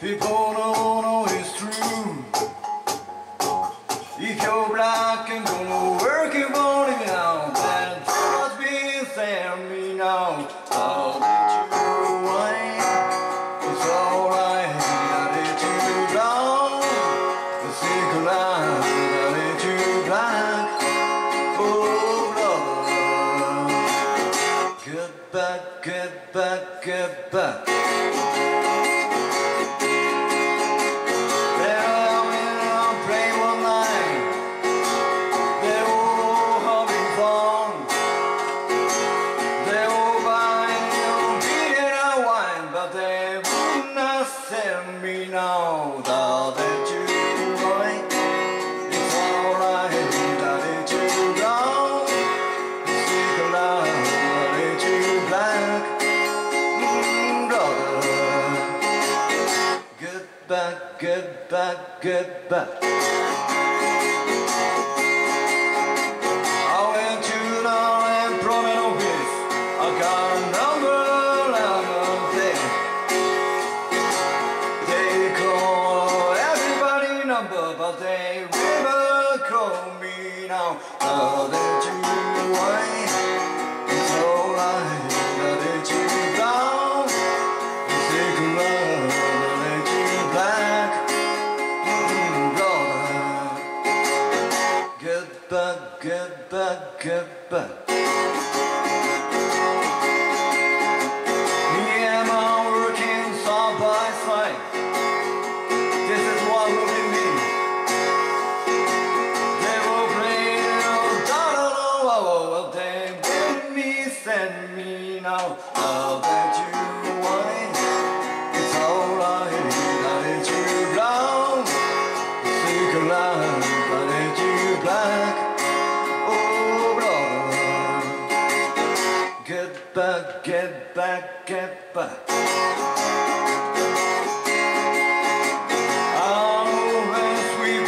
People don't know it's true. If you're black and don't know work your body now, then just be there me now. I'll let you away. It's alright, I'll let you down. The secret line, I'll let you black. Oh, love. Goodbye, goodbye, goodbye. Back, goodbye, goodbye. I went to. I got a number. They everybody number, but they never call me now. Now that you Back, get back. Me and my working side by side. This is what will be. They will play. They made me send me. Now back, get back, get back. I'm over sweet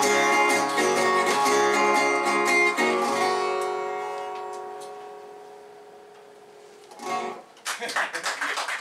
Thank you.